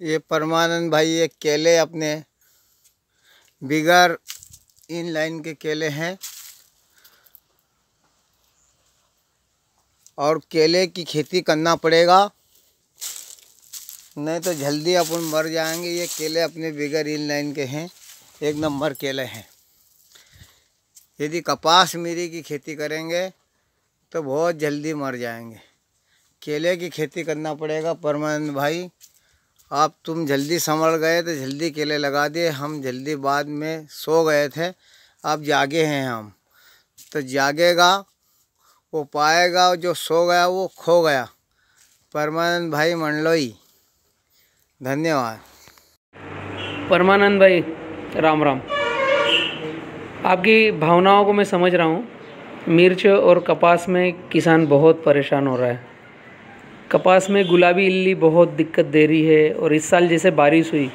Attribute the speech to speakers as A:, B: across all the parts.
A: ये परमानंद भाई ये केले अपने बिगर इन लाइन के केले हैं। और केले की खेती करना पड़ेगा। नहीं तो जल्दी अपन मर जाएँगे। ये केले अपने बिगर इन लाइन के हैं। एक नंबर केले हैं। यदि कपास मिरी की खेती करेंगे तो बहुत जल्दी मर जाएँगे। केले की खेती करना पड़ेगा परमानंद भाई। आप तुम जल्दी संभल गए तो जल्दी केले लगा दिए। हम जल्दी बाद में सो गए थे। अब जागे हैं हम। तो जागेगा, वो पाएगा, जो सो गया वो खो गया। परमानंद भाई मंडलोई, धन्यवाद।
B: परमानंद भाई, राम राम। आपकी भावनाओं को मैं समझ रहा हूँ। मिर्च और कपास में किसान बहुत परेशान हो रहा है। कपास में गुलाबी इल्ली बहुत दिक्कत दे रही है और इस साल जैसे बारिश हुई,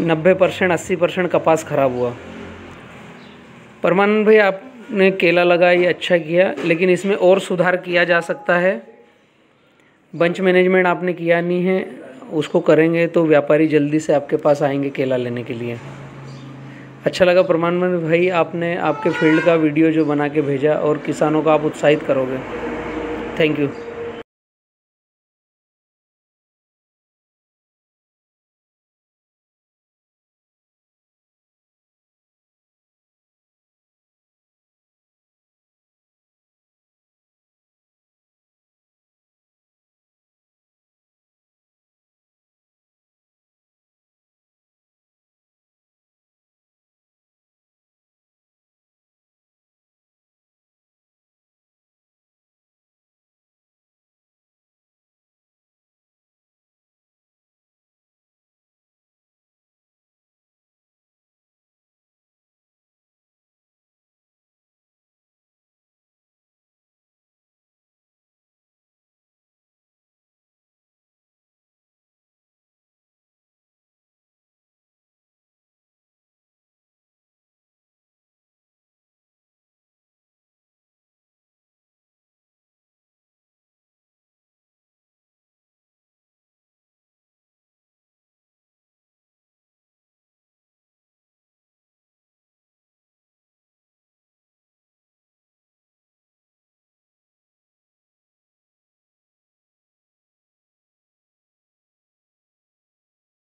B: नब्बे परसेंट, अस्सी परसेंट कपास ख़राब हुआ। परमानंद भाई, आपने केला लगाया ये अच्छा किया, लेकिन इसमें और सुधार किया जा सकता है। बंच मैनेजमेंट आपने किया नहीं है, उसको करेंगे तो व्यापारी जल्दी से आपके पास आएँगे केला लेने के लिए। अच्छा लगा परमानंद भाई, आपने आपके फ़ील्ड का वीडियो जो बना के भेजा, और किसानों को आप उत्साहित करोगे। Thank you.